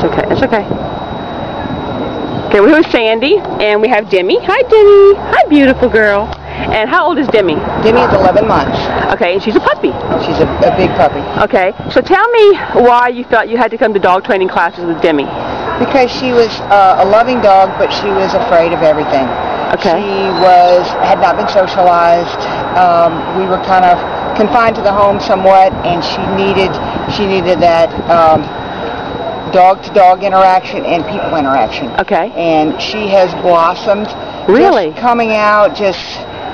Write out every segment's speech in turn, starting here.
It's okay. It's okay. Okay, we're with Sandy, and we have Demi. Hi, Demi. Hi, beautiful girl. And how old is Demi? Demi is 11 months. Okay, and she's a puppy. She's a, a big puppy. Okay, so tell me why you felt you had to come to dog training classes with Demi. Because she was uh, a loving dog, but she was afraid of everything. Okay. She was had not been socialized. Um, we were kind of confined to the home somewhat, and she needed she needed that um, dog-to-dog interaction and people interaction. Okay. And she has blossomed. Really? Coming out, just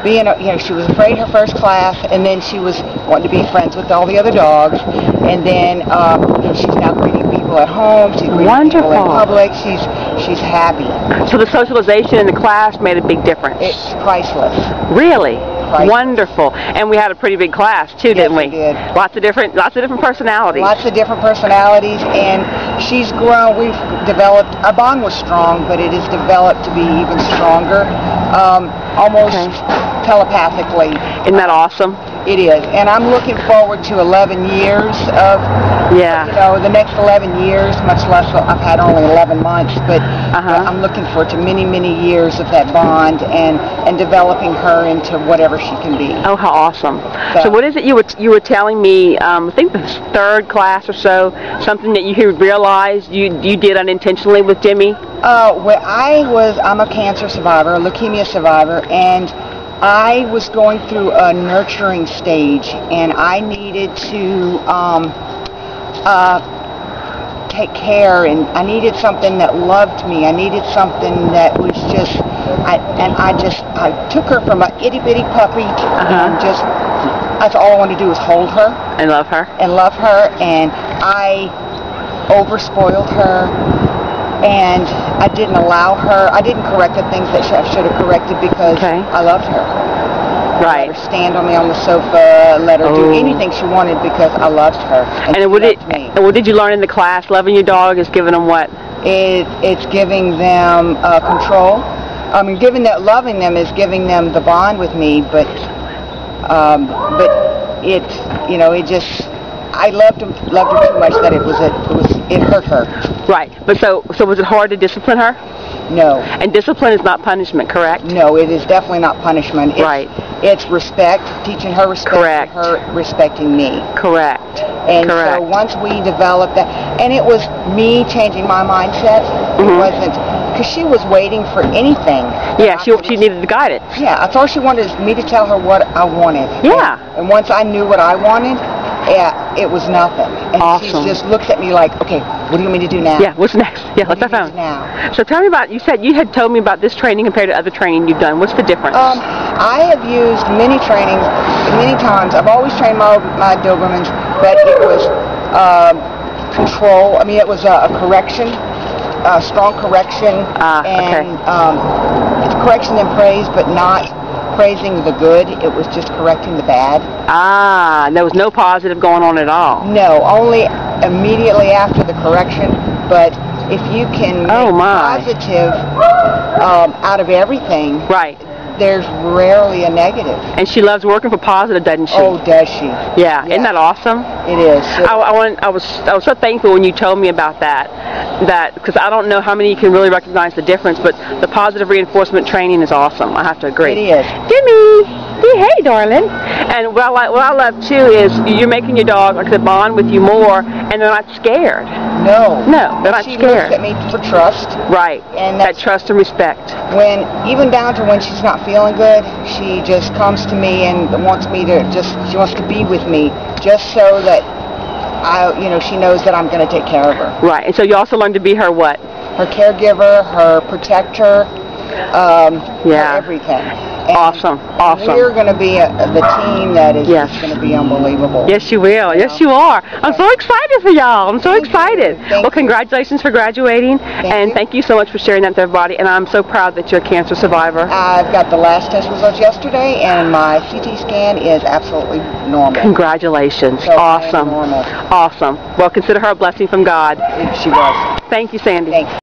being, a, you know, she was afraid her first class, and then she was wanting to be friends with all the other dogs, and then um, you know, she's now greeting people at home. She's greeting people in Wonderful. public. She's she's happy. So the socialization in the class made a big difference. It's priceless. Really? Wonderful. And we had a pretty big class too, Yes, didn't we? we did. Lots of different lots of different personalities. Lots of different personalities, and she's grown. We've developed. Our bond was strong, but it has developed to be even stronger, um, almost Okay. telepathically. Isn't that awesome? It is, and I'm looking forward to 11 years of, Yeah. you know, the next 11 years. Much less, I've had only 11 months, but, Uh-huh. I'm looking forward to many, many years of that bond and and developing her into whatever she can be. Oh, how awesome! So, So- what is it you were you were telling me? Um, I think the third class or so, something that you realized you you did unintentionally with Demi. Uh, well, I was, I'm a cancer survivor, a leukemia survivor, and I was going through a nurturing stage, and I needed to um, uh, take care, and I needed something that loved me. I needed something that was just, I, and I just, I took her from a itty bitty puppy, and just, that's all I wanted to do was hold her I love her. and love her and I overspoiled her and I didn't allow her I didn't correct the things that I should have corrected because Okay. I loved her. Right. Let her stand on me on the sofa, let her Oh. do anything she wanted because I loved her. And, And what did me. and what did you learn in the class? Loving your dog is giving them what? It, it's giving them uh, control. I mean, giving that, loving them is giving them the bond with me, but, um, but it, you know, it just, I loved him, loved her too much that it was, a, it was, it hurt her. Right. But so so was it hard to discipline her? No, And discipline is not punishment, correct? no, it is definitely not punishment. It's, Right. It's respect, teaching her respect, Correct. her respecting me. Correct. And Correct. so once we developed that, and it was me changing my mindset. It Mhm. wasn't because she was waiting for anything. Yeah, she she needed the guidance. Yeah, that's all she wanted is me to tell her what I wanted. Yeah. And, and once I knew what I wanted, yeah, it was nothing. And Awesome. she just looked at me like, okay, what do you want me to do now? Yeah. What's next? Yeah. What Let's do you have phone. now? So tell me about. You said you had told me about this training compared to other training you've done. What's the difference? Um, I have used many trainings, many times. I've always trained my, my Dobermans, but it was um, control. I mean, it was a, a correction, a strong correction, Ah, okay. and um, correction and praise, but not praising the good. It was just correcting the bad. ah, there was no positive going on at all. No, only immediately after the correction. But if you can make Oh, my. positive um, out of everything, Right. there's rarely a negative. And she loves working for positive, doesn't she? Oh, does she? yeah. yeah. Isn't that awesome? It is. I, I, want, I was I was so thankful when you told me about that. That because I don't know how many you can really recognize the difference, but the positive reinforcement training is awesome. I have to agree. It is. Say hey, darling. And what I like, what I love too is you're making your dog like to bond with you more, and they're not scared. No. No, they're not she scared. looks at me for trust. Right. And that trust and respect. When even down to when she's not feeling good, she just comes to me and wants me to just she wants to be with me just so that I you know she knows that I'm going to take care of her. Right. And so you also learn to be her what? Her caregiver, her protector, um, Yeah. her everything. Awesome. Awesome. We're going to be a, the team that is Yes. going to be unbelievable. Yes, you will. Yes, you are. I'm so excited for y'all. I'm so Thank excited. Thank well, you. congratulations for graduating, and you. thank you so much for sharing that with everybody. And I'm so proud that you're a cancer survivor. I've got the last test results yesterday, and my CT scan is absolutely normal. Congratulations. So awesome. normal. Awesome. Well, consider her a blessing from God. She was. Thank you, Sandy. Thanks.